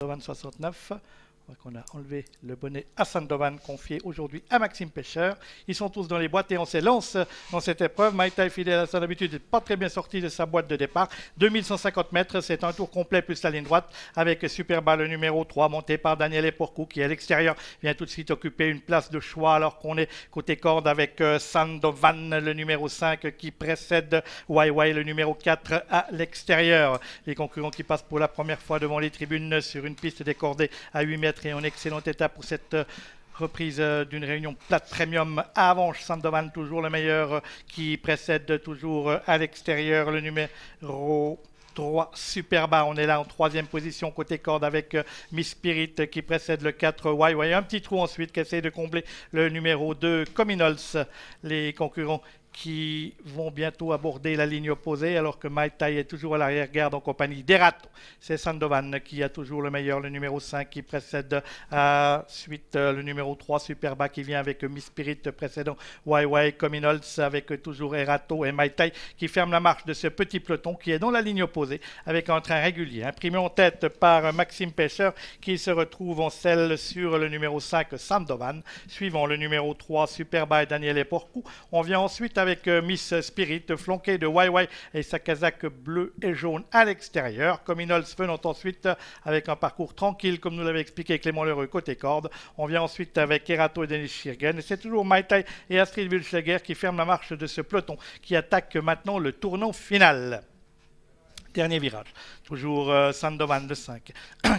69 donc on a enlevé le bonnet à Sandovan, confié aujourd'hui à Maxime Pêcheur. Ils sont tous dans les boîtes et on s'élance dans cette épreuve. Maïta est fidèle à son habitude, n'est pas très bien sorti de sa boîte de départ. 2150 mètres, c'est un tour complet plus la ligne droite avec Superba le numéro 3 monté par Daniel Epourcou qui à l'extérieur vient tout de suite occuper une place de choix alors qu'on est côté corde avec euh, Sandovan le numéro 5 qui précède YY le numéro 4 à l'extérieur. Les concurrents qui passent pour la première fois devant les tribunes sur une piste décordée à 8 mètres et en excellent état pour cette euh, reprise euh, d'une réunion plate premium à Avanche. Sandovan, toujours le meilleur euh, qui précède toujours à l'extérieur le numéro 3 Superba. On est là en troisième position côté corde avec Miss Spirit qui précède le 4 YY. Un petit trou ensuite qui essaie de combler le numéro 2 Cominols. Les concurrents qui vont bientôt aborder la ligne opposée, alors que Mai Tai est toujours à l'arrière-garde en compagnie d'Erato. C'est Sandovan qui a toujours le meilleur, le numéro 5 qui précède à suite euh, le numéro 3 Superba qui vient avec Miss Spirit précédent YY Cominols avec toujours Erato et Mai Tai qui ferme la marche de ce petit peloton qui est dans la ligne opposée avec un train régulier imprimé en tête par Maxime Pêcheur qui se retrouve en selle sur le numéro 5 Sandovan, suivant le numéro 3 Superba et Daniel Eporcou. On vient ensuite avec euh, Miss Spirit, flanquée de YY et sa casaque bleue et jaune à l'extérieur. Cominols venant ensuite avec un parcours tranquille, comme nous l'avait expliqué Clément Leroux côté corde. On vient ensuite avec Erato et Denis Schirgen. C'est toujours Maitai et Astrid Wilschlager qui ferment la marche de ce peloton qui attaque maintenant le tournant final. Dernier virage. Toujours euh, Sandovan, le 5,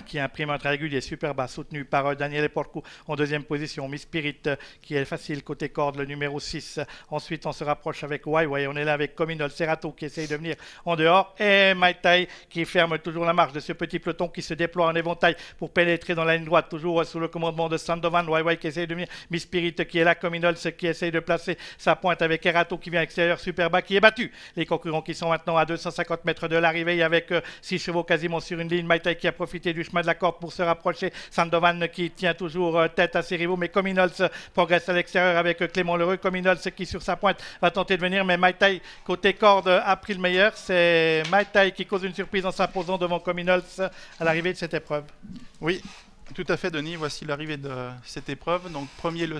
qui imprime un très régulier, super bas, soutenu par euh, Daniel Porco en deuxième position. Miss Spirit, euh, qui est facile côté corde, le numéro 6. Ensuite, on se rapproche avec YY. On est là avec Cominol Serato qui essaye de venir en dehors. Et Maitai qui ferme toujours la marche de ce petit peloton qui se déploie en éventail pour pénétrer dans la ligne droite, toujours sous le commandement de Sandovan. YY qui essaye de venir. Miss Spirit qui est là. Cominols qui essaye de placer sa pointe avec Erato qui vient à l'extérieur. Super bas qui est battu. Les concurrents qui sont maintenant à 250 mètres de l'arrivée avec 6 chevaux quasiment sur une ligne. Maitai qui a profité du chemin de la corde pour se rapprocher. Sandovan qui tient toujours euh, tête à ses rivaux. Mais Cominols progresse à l'extérieur avec euh, Clément Lheureux. Cominols qui sur sa pointe va tenter de venir. Mais Maitai côté corde a pris le meilleur. C'est Maitai qui cause une surprise en s'imposant devant Cominols à l'arrivée de cette épreuve. Oui, tout à fait Denis. Voici l'arrivée de cette épreuve. Donc premier le